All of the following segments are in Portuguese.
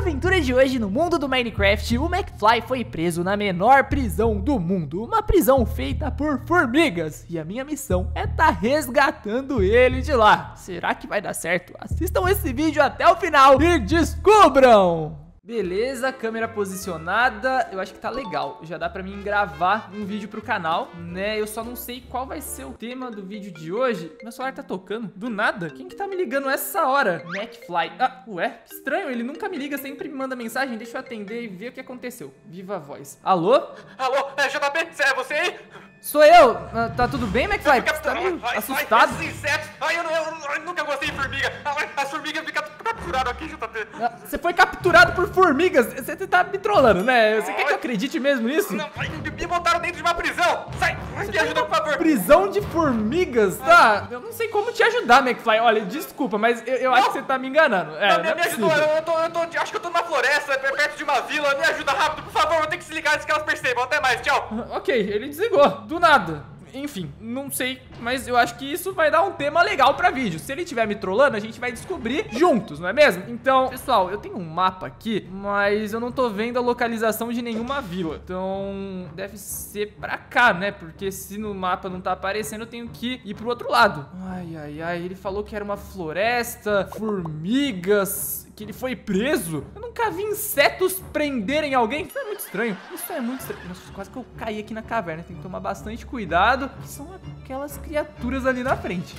aventura de hoje no mundo do Minecraft, o McFly foi preso na menor prisão do mundo, uma prisão feita por formigas, e a minha missão é tá resgatando ele de lá. Será que vai dar certo? Assistam esse vídeo até o final e descubram! Beleza, câmera posicionada, eu acho que tá legal, já dá pra mim gravar um vídeo pro canal, né, eu só não sei qual vai ser o tema do vídeo de hoje, meu celular tá tocando, do nada, quem que tá me ligando essa hora? McFly, ah, ué, estranho, ele nunca me liga, sempre me manda mensagem, deixa eu atender e ver o que aconteceu, viva a voz. Alô? Alô, é JP, é você aí? Sou eu, ah, tá tudo bem, McFly? Você tá meio assustado? Ai, insetos, ai, eu, eu, eu, nunca gostei de formiga, as formigas ficam capturadas aqui, JP. Ah, você foi capturado por formigas. Você tá me trollando, né? Você quer que eu acredite mesmo nisso? Não, me botaram dentro de uma prisão. Sai, me ajuda, por favor. Prisão de formigas? Tá, eu não sei como te ajudar, McFly. Olha, desculpa, mas eu, eu acho que você tá me enganando. É, não, me, é me ajuda, eu, tô, eu tô, acho que eu tô numa floresta, perto de uma vila. Me ajuda rápido, por favor. Vou ter que se ligar antes que elas percebam. Até mais, tchau. Ok, ele desligou, do nada. Enfim, não sei, mas eu acho que isso vai dar um tema legal pra vídeo. Se ele estiver me trollando, a gente vai descobrir juntos, não é mesmo? Então, pessoal, eu tenho um mapa aqui, mas eu não tô vendo a localização de nenhuma vila. Então, deve ser pra cá, né? Porque se no mapa não tá aparecendo, eu tenho que ir pro outro lado. Ai, ai, ai, ele falou que era uma floresta, formigas, que ele foi preso. Eu nunca vi insetos prenderem alguém. Isso é muito estranho. Isso é muito estranho. Nossa, quase que eu caí aqui na caverna. Tem que tomar bastante cuidado. São aquelas criaturas ali na frente.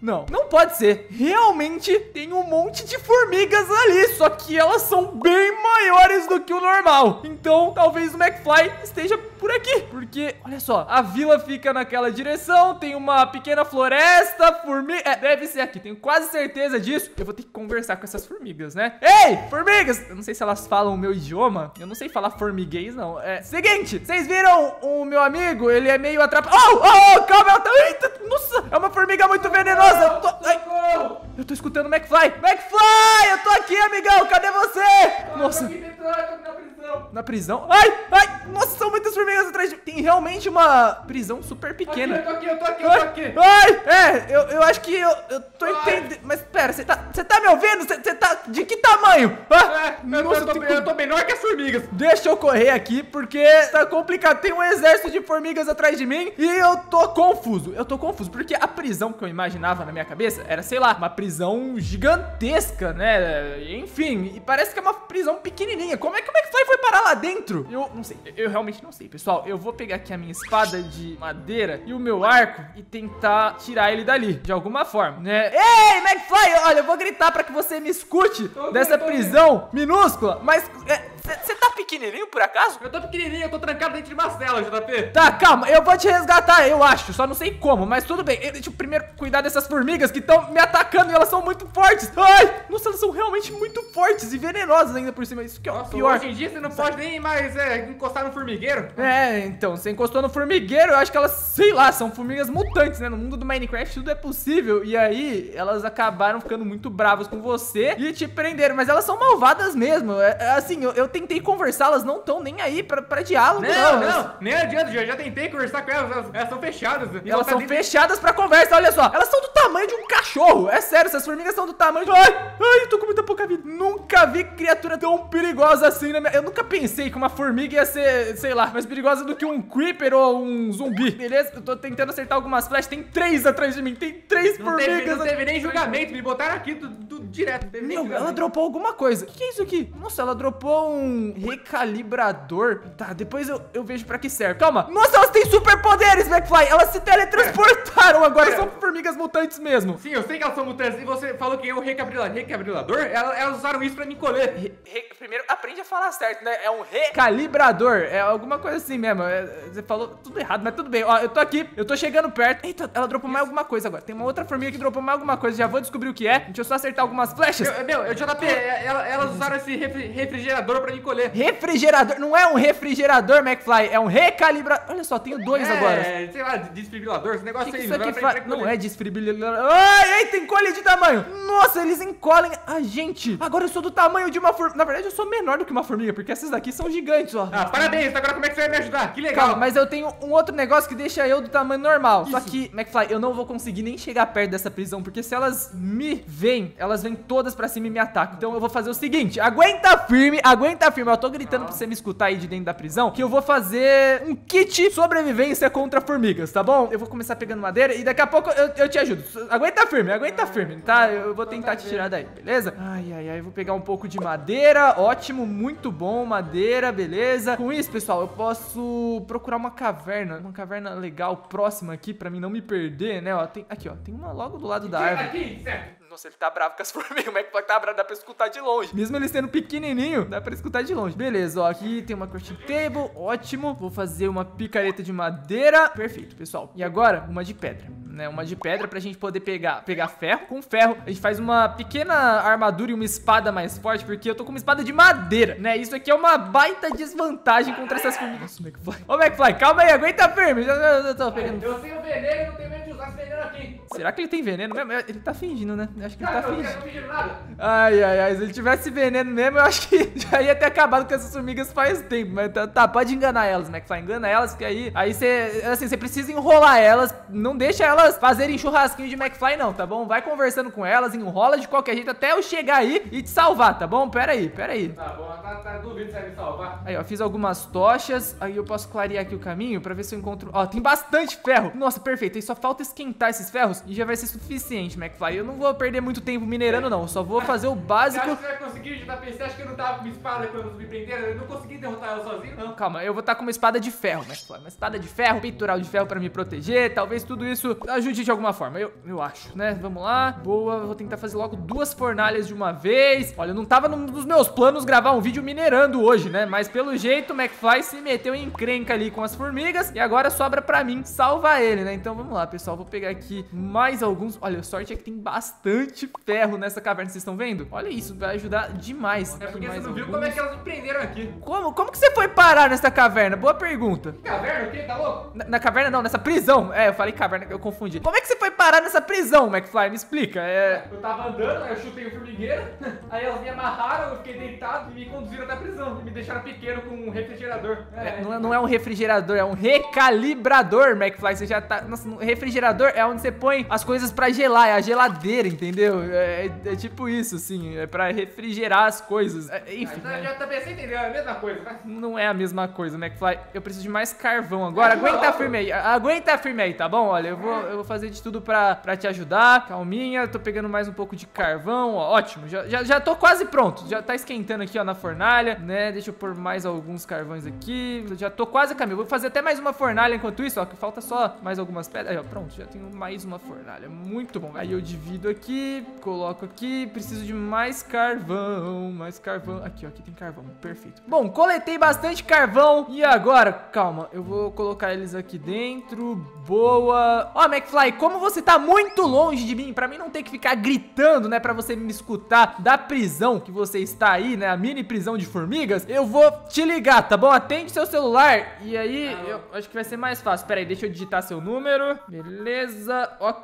Não, não pode ser. Realmente tem um monte de formigas ali, só que elas são bem maiores do que o normal. Então, talvez o McFly esteja por aqui. Porque, olha só, a vila fica naquela direção, tem uma pequena floresta, formiga... É, deve ser aqui, tenho quase certeza disso. Eu vou ter que conversar com essas formigas, né? Ei, formigas! Eu não sei se elas falam o meu idioma. Eu não sei falar formiguês, não. É, seguinte, vocês viram o meu amigo? Ele é meio atrapalhado. Oh, oh, oh, calma, ela tá... Eita, nossa, é uma formiga muito venenosa. Eu tô... Ai. Eu tô escutando o McFly. McFly, eu tô aqui, amigão. Cadê você? Nossa. Na prisão? Ai, ai, nossa, são muitas formigas atrás de Tem realmente uma prisão super pequena. Aqui, eu tô aqui, eu tô aqui, eu tô aqui. Ai, é, eu, eu acho que eu, eu tô entendendo. Mas pera, você tá, você tá me ouvindo? Você tá de que tamanho? Ah, é, eu, nossa, tô, eu tô menor que as formigas. Deixa eu correr aqui, porque tá complicado. Tem um exército de formigas atrás de mim e eu tô confuso. Eu tô confuso, porque a prisão que eu imaginava na minha cabeça era, sei lá, uma prisão gigantesca, né? Enfim, e parece que é uma prisão pequenininha. Como é, como é que foi, foi parar lá dentro? Eu não sei, eu realmente não sei, pessoal. Eu vou pegar aqui a minha espada de madeira e o meu arco e tentar tirar ele dali, de alguma forma, né? Ei, McFly, olha, eu vou gritar pra que você me escute tô dessa bem, prisão bem. minúscula, mas... Você tá pequenininho, por acaso? Eu tô pequenininho, eu tô trancado dentro de uma cela, JP. Tá, calma, eu vou te resgatar, eu acho. Só não sei como, mas tudo bem. Deixa eu primeiro cuidar dessas formigas que estão me atacando e elas são muito fortes. Ai, nossa, elas são realmente muito fortes e venenosas ainda por cima. Isso que é o pior. Hoje em dia você não pode nem mais é, encostar no formigueiro. É, então, você encostou no formigueiro, eu acho que elas, sei lá, são formigas mutantes, né? No mundo do Minecraft tudo é possível. E aí, elas acabaram ficando muito bravas com você e te prenderam. Mas elas são malvadas mesmo. É, é assim, eu, eu tentei conversar, elas não estão nem aí pra, pra diálogo, não. Não, não, nem adianta, já, já tentei conversar com elas, elas, elas são fechadas. Elas são dentro... fechadas pra conversa, olha só. Elas são do tamanho de um cachorro, é sério, essas formigas são do tamanho de... Ai, ai, eu tô com muita pouca vida. Nunca vi criatura tão perigosa assim na minha... Eu nunca pensei que uma formiga ia ser, sei lá, mais perigosa do que um creeper ou um zumbi, beleza? Eu tô tentando acertar algumas flechas, tem três atrás de mim, tem três não formigas. Teve, não teve nem julgamento, me botaram aqui do, do direto. Meu, ela dropou alguma coisa. O que, que é isso aqui? Nossa, ela dropou um recalibrador. Tá, depois eu, eu vejo pra que serve. Calma. Nossa, elas têm superpoderes, McFly. Elas se teletransportaram é. agora. É. São formigas mutantes mesmo. Sim, eu sei que elas são mutantes. E você falou que é o recabrilador? Elas, elas usaram isso pra me colher. Re, re, primeiro, aprende a falar certo, né? É um recalibrador. É alguma coisa assim mesmo. É, você falou tudo errado, mas tudo bem. Ó, eu tô aqui, eu tô chegando perto. Eita, ela dropou mais alguma coisa agora. Tem uma outra formiga que dropou mais alguma coisa. Já vou descobrir o que é. Deixa eu só acertar algumas flechas. Meu, meu JP, elas usaram esse refrigerador pra me colher. Refrigerador? Não é um refrigerador, McFly, é um recalibrador. Olha só, tenho dois agora. É, sei lá, desfibrilador, esse negócio que, que aí. isso aqui frente, Não é desfibrilador. Ai, ai, tem colhe de tamanho. Nossa, eles encolhem a gente. Agora eu sou do tamanho de uma formiga. Na verdade, eu sou menor do que uma formiga, porque essas daqui são gigantes, ó. Ah, parabéns, agora como é que você vai me ajudar? Que legal. Calma, mas eu tenho um outro negócio que deixa eu do tamanho normal. Só que, McFly, eu não vou conseguir nem chegar perto dessa prisão, porque se elas me veem, elas vêm todas pra cima e me atacam. Então eu vou fazer o seguinte: aguenta firme, aguenta firme. Eu tô gritando pra você me escutar aí de dentro da prisão, que eu vou fazer um kit sobrevivência contra formigas, tá bom? Eu vou começar pegando madeira e daqui a pouco eu, eu te ajudo. Aguenta firme, aguenta firme, tá? Eu vou tentar te tirar daí, beleza? Ai, ai, ai, vou pegar um pouco de madeira. Ótimo, muito bom, madeira, beleza. Com isso, pessoal, eu posso procurar uma caverna, uma caverna legal próxima aqui pra mim não me perder, né? Ó, tem aqui, ó, tem uma logo do lado da árvore. Aqui, certo. Nossa, ele tá bravo com as formigas. Como é que pode tá bravo? Dá pra escutar de longe. Mesmo ele sendo pequenininho, dá pra escutar de longe. Beleza, ó. Aqui tem uma crafting table. Ótimo. Vou fazer uma picareta de madeira. Perfeito, pessoal. E agora, uma de pedra. Né, uma de pedra pra gente poder pegar, pegar ferro. Com ferro, a gente faz uma pequena armadura e uma espada mais forte, porque eu tô com uma espada de madeira, né? Isso aqui é uma baita desvantagem contra essas formigas. Nossa, McFly. Ô, McFly, calma aí, aguenta firme. Já, já, já tô pegando. Eu tenho veneno e não tenho Será que ele tem veneno mesmo? Ele tá fingindo, né? Eu acho que ele tá não fingindo. nada. Ai, ai, ai, se ele tivesse veneno mesmo, eu acho que já ia ter acabado com essas formigas faz tempo. Mas tá, tá, pode enganar elas, McFly, engana elas, que aí, aí você, assim, você precisa enrolar elas, não deixa elas fazerem churrasquinho de McFly não, tá bom? Vai conversando com elas, enrola de qualquer jeito até eu chegar aí e te salvar, tá bom? Pera aí, pera aí. Tá bom, tá, tá duvido se vai me salvar. Aí, ó, fiz algumas tochas, aí eu posso clarear aqui o caminho pra ver se eu encontro... Ó, tem bastante ferro. Nossa, perfeito, aí só falta esquentar esses ferros e já vai ser suficiente, McFly. Eu não vou perder muito tempo minerando, não, eu só vou fazer o Você básico... acha que você vai conseguir ajudar PC? Acho que eu não tava com uma espada quando me prenderam. Eu não consegui derrotar ela sozinho, não. Calma, eu vou estar com uma espada de ferro, McFly. Uma espada de ferro, peitoral de ferro pra me proteger. Talvez tudo isso ajude de alguma forma. Eu, eu acho, né? Vamos lá. Boa, vou tentar fazer logo duas fornalhas de uma vez. Olha, não tava num dos meus planos gravar um vídeo minerando hoje, né? Mas pelo jeito, o McFly se meteu em encrenca ali com as formigas. E agora sobra pra mim salvar ele, né? Então vamos lá, pessoal. Vou pegar aqui mais alguns. Olha, a sorte é que tem bastante ferro nessa caverna. Vocês estão vendo? Olha isso, vai ajudar demais. É porque você mais não viu alguns. como é que elas me prenderam aqui. Como, como que você foi parar nessa caverna? Boa pergunta. Caverna o quê? Tá louco? Na, na caverna não, nessa prisão. É, eu falei caverna, eu confundi. Como é que você foi parar nessa prisão, McFly? Me explica. É. Eu tava andando, aí eu chutei o formigueiro, aí elas me amarraram, eu fiquei deitado e me conduziram até a prisão. E me deixaram pequeno com um refrigerador. é, não, é, não é um refrigerador, é um recalibrador, McFly. Você já tá. Nossa, um refrigerador é onde você põe as coisas pra gelar, é a geladeira, entendeu? É, é- é tipo isso, assim. É pra refrigerar as coisas. É, enfim. Então né? já também você entendeu, é a mesma coisa, né? Não é a mesma coisa, McFly. Eu preciso de mais carvão agora. Aguenta firme aí. Aguenta firme aí, tá bom? Olha, eu vou, eu vou fazer de tudo pra, pra te ajudar. Calminha, tô pegando mais um pouco de carvão. Ó, ótimo, já, já, já tô quase pronto. Já tá esquentando aqui, ó, na fornalha, né? Deixa eu pôr mais alguns carvões aqui. Já tô quase a caminho. Vou fazer até mais uma fornalha enquanto isso, ó, que falta só mais algumas pedras. Aí, ó, pronto, já tenho mais uma fornalha. Muito bom. Aí eu divido aqui, coloco aqui. Preciso de mais carvão, mais carvão. Aqui, ó, aqui tem carvão. Perfeito. Bom, coletei bastante carvão. E agora, calma, eu vou colocar eles aqui dentro. Boa. Ó, McFly, como você tá muito longe de mim, pra mim não ter que ficar gritando, né, pra você me escutar da prisão que você está aí, né, a mini prisão de formigas, eu vou te ligar, tá bom? Atende seu celular e aí eu acho que vai ser mais fácil. Pera aí, deixa eu digitar seu número. Beleza, ok,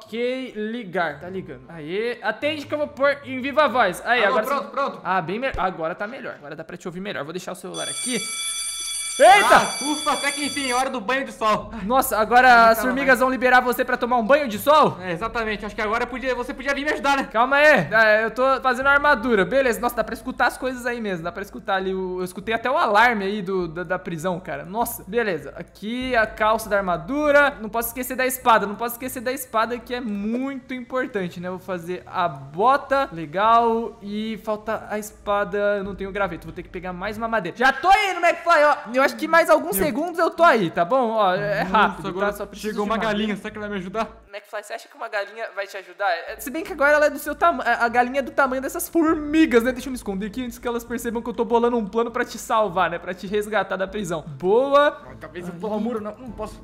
ligar. Tá ligando. Aí, atende que eu vou pôr em viva voz. Aí, Alô, agora pronto, você- pronto. Ah, bem melhor. Agora tá melhor. Agora dá pra te ouvir melhor. Vou deixar o celular aqui. Eita! Ah, ufa, até que enfim, hora do banho de sol. Nossa, agora as formigas vão liberar você pra tomar um banho de sol? É, exatamente, acho que agora podia, você podia vir me ajudar, né? Calma aí, é, eu tô fazendo a armadura, beleza. Nossa, dá pra escutar as coisas aí mesmo, dá pra escutar ali, o, eu escutei até o alarme aí do, da, da prisão, cara. Nossa, beleza. Aqui a calça da armadura, não posso esquecer da espada, não posso esquecer da espada que é muito importante, né? Vou fazer a bota, legal, e falta a espada, eu não tenho graveto, vou ter que pegar mais uma madeira. Já tô indo, McFly, ó, eu acho que mais alguns segundos eu tô aí, tá bom? Ó, é rápido, tá? Só preciso chegou de uma galinha, será que vai me ajudar? McFly, você acha que uma galinha vai te ajudar? É, Se bem que agora ela é do seu tamanho. A galinha é do tamanho dessas formigas, né? Deixa eu me esconder aqui antes que elas percebam que eu tô bolando um plano pra te salvar, né? Pra te resgatar da prisão. Boa. Talvez eu pular o muro, não, não posso.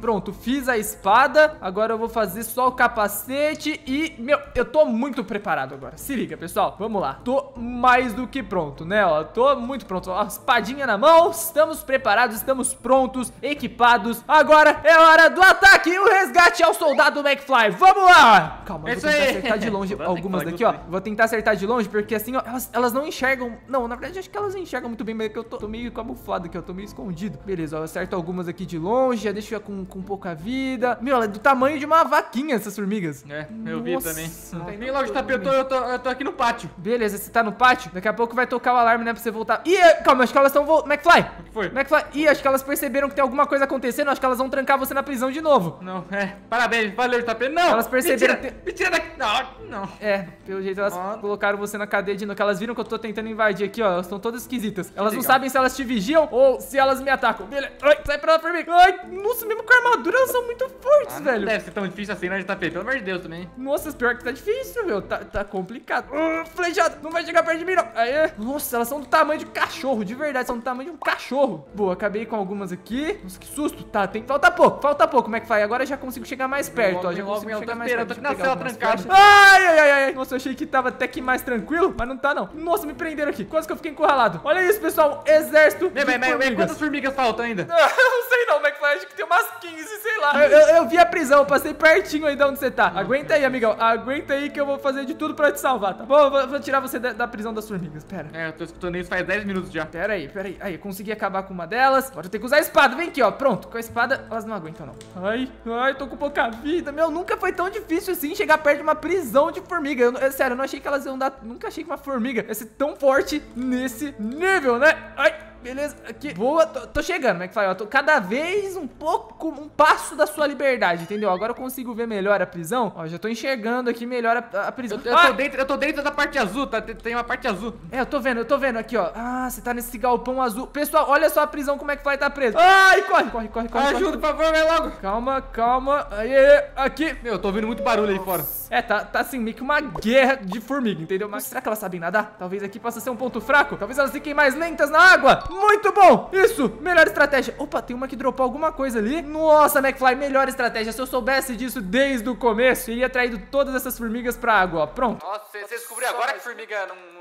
Pronto, fiz a espada. Agora eu vou fazer só o capacete e, meu, eu tô muito preparado agora. Se liga, pessoal. Vamos lá. Tô mais do que pronto, né? Ó, tô muito pronto. Ó, espadinha na mão. Estamos preparados, estamos prontos, equipados. Agora é hora do ataque e o resgate ao soldado McFly. Vamos lá! Calma, É eu vou isso tentar aí. acertar de longe Soldado algumas daqui, ó. Vou tentar acertar de longe, porque assim, ó, elas, elas não enxergam. Não, na verdade, acho que elas enxergam muito bem, mas é que eu tô, tô meio camuflado aqui, eu tô meio escondido. Beleza, ó, eu acerto algumas aqui de longe, já deixo com, com pouca vida. Meu, ela é do tamanho de uma vaquinha, essas formigas. É, eu vi Nossa, também. Não tem tá nem logo de tapete, eu tô, eu, tô, eu tô aqui no pátio. Beleza, você tá no pátio? Daqui a pouco vai tocar o alarme, né, pra você voltar. Ih, é, calma, acho que elas estão voltando. McFly! O que foi? McFly! Ih, acho que elas perceberam que tem alguma coisa acontecendo, acho que elas vão trancar você na prisão de novo. Não, é, parabéns, valeu de tapete. Não! Elas perceberam Me tira, que- me tira daqui! Não, não. É, pelo jeito elas colocaram você na cadeia de novo. que Elas viram que eu tô tentando invadir aqui, ó. Elas estão todas esquisitas. Elas não sabem se elas te vigiam ou se elas me atacam. Beleza. Ai, sai pra lá, formiga. Ai, nossa, mesmo com a armadura elas são muito fortes, Ah, não velho. deve ser tão difícil assim, né, de tapete, pelo amor de Deus também. Nossa, pior que tá difícil, meu. Tá, tá complicado. Uh, flechada, não vai chegar perto de mim, não. Aê. Nossa, elas são do tamanho de um cachorro, de verdade. São do tamanho de um cachorro. Boa, acabei com algumas aqui. Nossa, que susto. Tá, tem. Falta pouco, falta pouco. Como é que faz? Agora eu já consigo chegar mais perto, ó. Já vem consigo vem chegar tô esperando, aqui na cela flechas. Ai, ai, ai, ai. Nossa, eu achei que tava até que mais tranquilo, mas não tá, não. Nossa, me prenderam aqui. Quase que eu fiquei encurralado. Olha isso, pessoal. Exército. Mas, mas formigas. quantas formigas faltam ainda? Eu não sei não, McFly, acho que tem umas 15, sei lá. Eu, eu- eu vi a prisão, eu passei pertinho aí de onde você tá. Aguenta aí, amigão. Aguenta aí que eu vou fazer de tudo pra te salvar, tá bom? Eu vou, vou tirar você da, da prisão das formigas. Pera. É, eu tô escutando isso faz 10 minutos já. Pera aí, pera aí. Aí, eu consegui acabar com uma delas. Agora eu tenho que usar a espada. Vem aqui, ó. Pronto. Com a espada, elas não aguentam, não. Ai, ai, tô com pouca vida. Meu, nunca foi tão difícil assim chegar perto de uma prisão de formiga. Eu, é sério, eu não achei que elas iam dar. Nunca achei que uma formiga ia ser tão forte nesse nível, né? Ai. Beleza, aqui. Boa, tô, tô chegando, McFly. Ó, tô cada vez um pouco, um passo da sua liberdade, entendeu? Agora eu consigo ver melhor a prisão. Ó, já tô enxergando aqui melhor a, a prisão. Eu Ah! tô, dentro, eu tô dentro da parte azul, tá? Tem- uma parte azul. É, eu tô vendo, eu tô vendo aqui, ó. Ah, você tá nesse galpão azul. Pessoal, olha só a prisão como é que vai tá preso. Ai, corre, corre, corre, corre. Ajuda, por favor, vai logo. corre. Calma, calma. Aí, aí, aqui. Meu, eu tô ouvindo muito barulho aí fora. É, tá, tá assim, meio que uma guerra de formiga, entendeu? Mas será que elas sabem nadar? Talvez aqui possa ser um ponto fraco. Talvez elas fiquem mais lentas na água. Muito bom! Isso! Melhor estratégia. Opa, tem uma que dropou alguma coisa ali. Nossa, McFly, melhor estratégia. Se eu soubesse disso desde o começo, teria traído todas essas formigas pra água, ó. Pronto. Nossa, você, descobriu agora que formiga não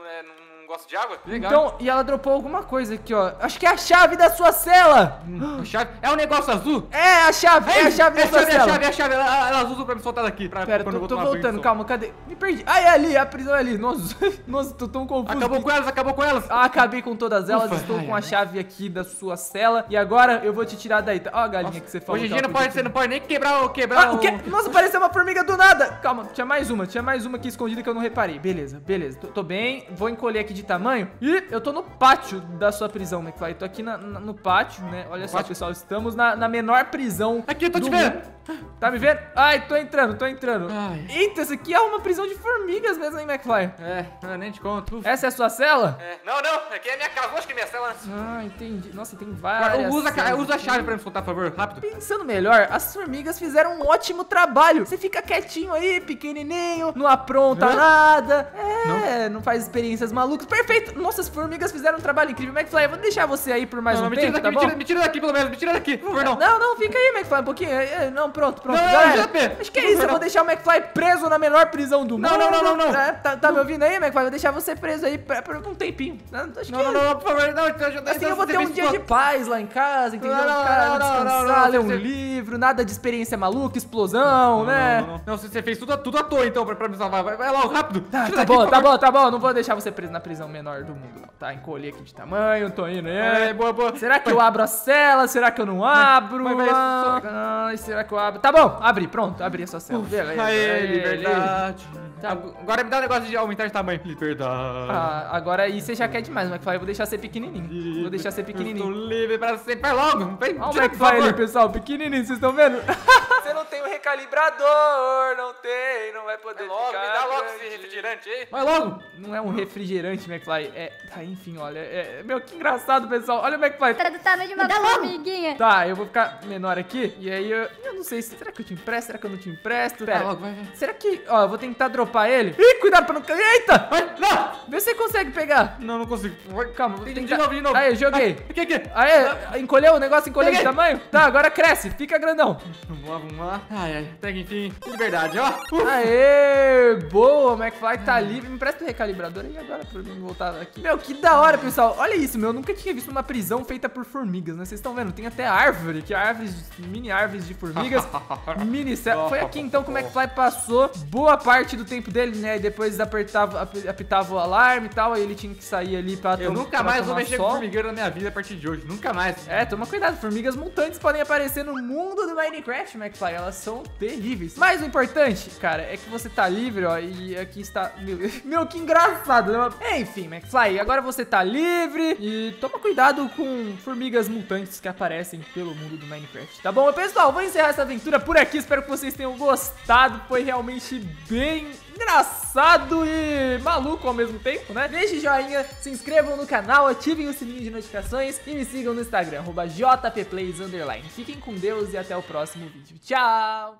gosta de água? Legal. Então, e ela dropou alguma coisa aqui, ó. Acho que é a chave da sua cela. A chave. É um negócio azul? É a chave, é a chave é da a sua chave, é a cela. chave, é a chave. Ela- Elas usam pra me soltar daqui. Pra, Pera, tô, eu tô voltando, calma, cadê? Me perdi. Ah, é ali, a prisão é ali. Nossa, nossa, tô tão confuso. Acabou aqui. com elas, acabou com elas. Ah, acabei com todas elas, Ufa, estou ai, com a ai. chave aqui da sua cela e agora eu vou te tirar daí. Ó a galinha que você falou. Hoje em que dia ela não pode, você não pode nem quebrar o. Quebrar Ah, o... o quê? Nossa, apareceu uma formiga do nada! Calma, tinha mais uma, tinha mais uma aqui escondida que eu não reparei. Beleza, beleza. Tô, tô bem, vou encolher aqui de tamanho. E eu tô no pátio da sua prisão, McFly. Tô aqui na- na- no pátio, né? Olha só, pátio? pessoal, estamos na, na menor prisão. Aqui, eu tô te vendo. mundo. Tá me vendo? Ai, tô entrando, tô entrando. Ai. Eita, isso aqui é uma prisão de formigas mesmo, hein, McFly? É, eu nem te conto. Uf. Essa é a sua cela? É, Não, não, aqui é minha casa. Acho que é minha cela antes. Ah, entendi. Nossa, tem várias. usa, a usa a chave pra me soltar, por favor. Rápido. Pensando melhor, as formigas fizeram um ótimo trabalho. Você fica quietinho aí, pequenininho, não apronta Hã? nada. É, não. faz experiências malucas. Perfeito. Nossa, as formigas fizeram um trabalho incrível. McFly, eu vou deixar você aí por mais não, um não, tempo, daqui, tá me, bom? tira, me tira daqui pelo menos, me tira daqui, não. Não, não, fica aí, McFly, um pouquinho. É, é, Não, pronto, pronto. Não, não, Galera, JP, acho que é isso. Eu vou não. deixar o McFly preso na menor prisão do Não, mundo. não, não, não, não. É, tá, tá me ouvindo aí, McFly? Vou deixar você preso aí por, por um tempinho. Acho Não, que não, não, não, por favor, não. então, já- Assim então eu vou ter um dia de paz lá em casa, entendeu? Não, não, Cara, não, não, descansar, não, não, ler um livro, nada de experiência maluca, explosão, né? Não, não, não. Não, você fez tudo, tudo à toa, então, pra, pra me salvar. Vai, logo, rápido. Tá, tá bom, tá bom, tá bom. Não vou deixar você preso na prisão menor do mundo, não. Tá, encolhi aqui de tamanho, tô indo. É, boa, boa. Será que eu abro a cela? Será que eu não abro? vai, vai, Ah, será que eu abro? Tá bom, abri, pronto, abri a sua cela. Beleza. Aê, liberdade. Tá. Agora me dá um negócio de aumentar de tamanho. Liberdade. Ah, agora aí você já quer demais, McFly. Eu vou deixar ser pequenininho. Vou deixar ser Eu pequenininho. Estou livre para sempre. Vai logo. Vem, Olha o McFly ali, pessoal, pequenininho, vocês estão vendo? você não tem um recalibrador, não tem, não vai poder Logo, me ficar dá logo grande. esse refrigerante aí. Vai logo! Não é um refrigerante, McFly. É. Tá, enfim, olha. É... Meu, que engraçado, pessoal. Olha o McFly. Era do tamanho de uma formiguinha. Tá, eu vou ficar menor aqui. E aí eu. Eu não sei se. Será que eu te empresto? Será que eu não te empresto? Pera. logo, vai, vai. Será que. Ó, eu vou tentar dropar ele. Ih, cuidado pra não cair. Eita! Não! Vê se você consegue pegar. Não, não consigo. Calma, vou De tentar. novo, de novo. Aí, eu joguei. O que que é? Aí, encolheu o negócio, encolheu de Peguei. tamanho? Tá, agora cresce, fica grandão. Vamos lá, vamos lá. Ai, ai. Pega, enfim. Liberdade, ó. Uh. Aê, boa, o McFly tá livre. Me empresta o recalibrador aí agora pra mim voltar aqui. Meu, que da hora, pessoal. Olha isso, meu. Eu nunca tinha visto uma prisão feita por formigas, né? Vocês estão vendo? Tem até árvore, que é árvores, mini árvores de formigas. mini. Foi aqui então que o McFly passou boa parte do tempo dele, né? E depois apertava, ap- apitava o alarme e tal. Aí ele tinha que sair ali pra Eu nunca mais vou mexer sol. com formigueiro na minha vida a partir de hoje. Nunca mais. É, toma cuidado, formigas mutantes podem aparecer no mundo do Minecraft, McFly, elas são terríveis. Mas o importante, cara, é que você tá livre, ó, e aqui está... Meu, meu que engraçado, né? Enfim, McFly, agora você tá livre e toma cuidado com formigas mutantes que aparecem pelo mundo do Minecraft, tá bom? Pessoal, vou encerrar essa aventura por aqui, espero que vocês tenham gostado, foi realmente bem engraçado e maluco ao mesmo tempo, né? Deixe joinha, se inscrevam no canal, ativem o sininho de notificações e me sigam no Instagram, jpplays__. Fiquem com Deus e até o próximo vídeo. Tchau!